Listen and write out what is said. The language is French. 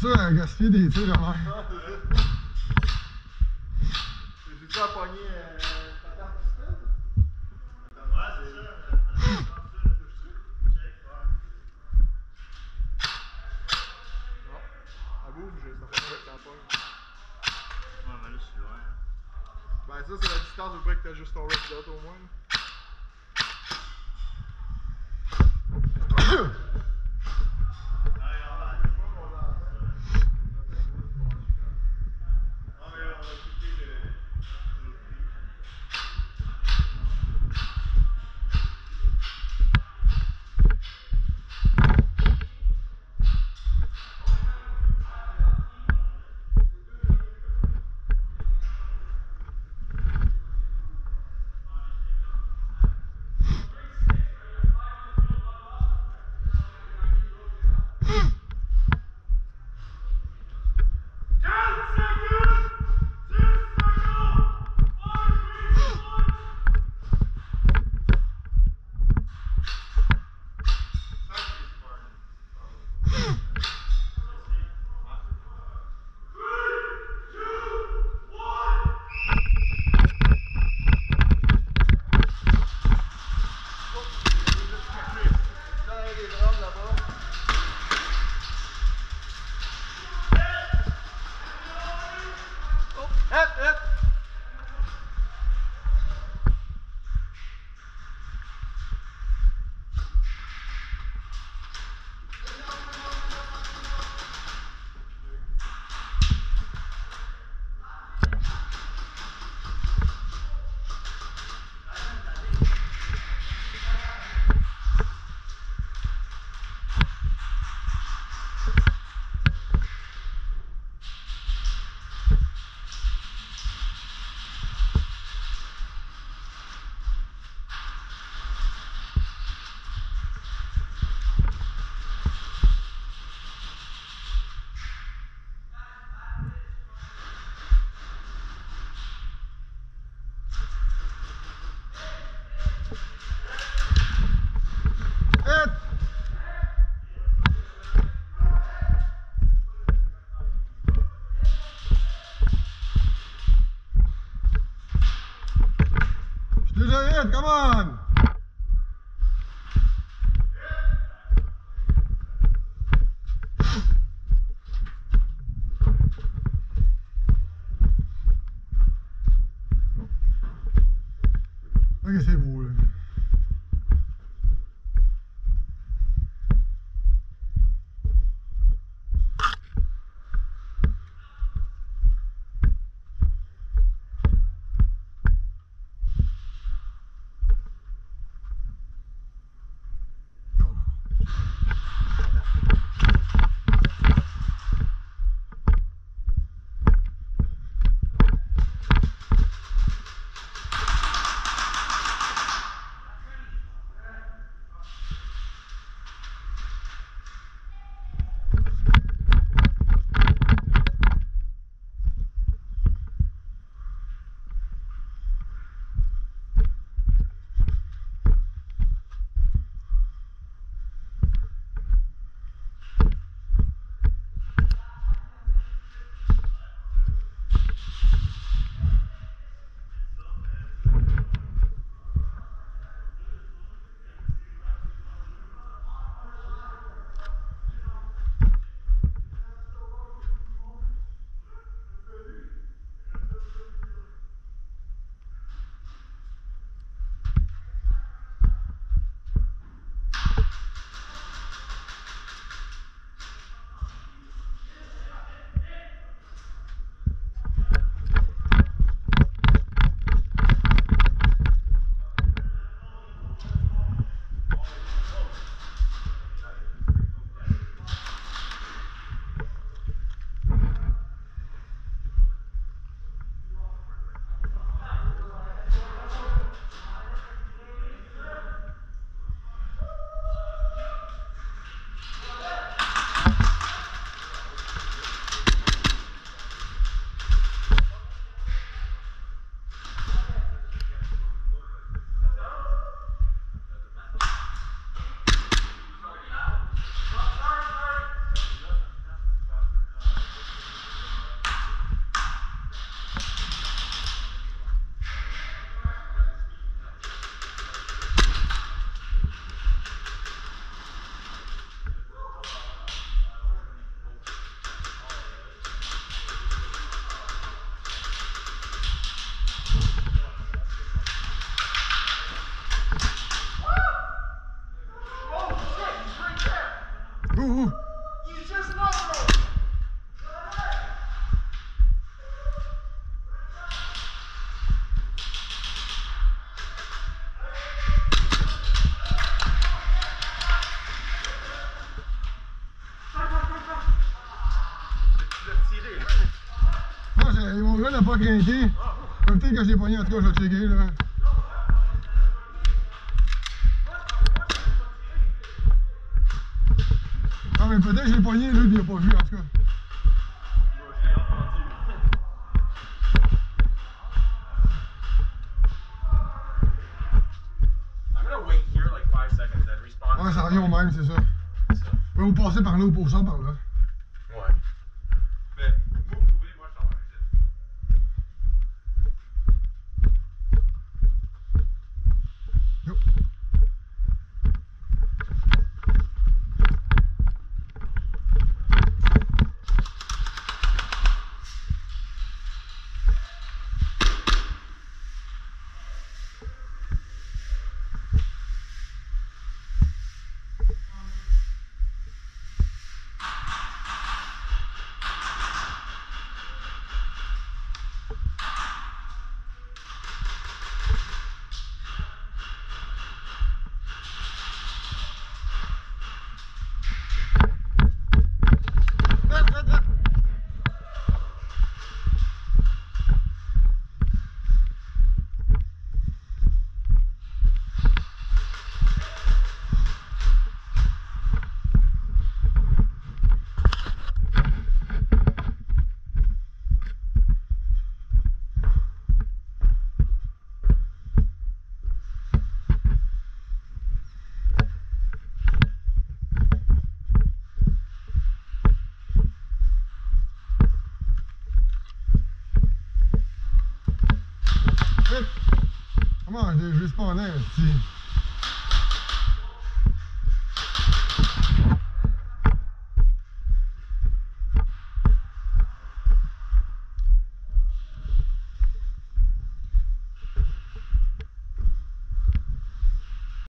ça à gaspiller des tirs en l'air. J'ai dû à pogner euh, patate pistol. Ouais, c'est ça. J'ai ça là. Ben ça c'est la distance au près que t'as juste ton red dot au moins. Ooh. You just Mon gars n'a pas grinté. Que j'ai pogné, en tout cas, je vais checker. Là. Peut-être que je l'ai pogné, lui, il l'a pas vu, en tout cas. Ouais, ça revient au même, c'est ça. Vous passez par là ou pour ça par là. né? Sim.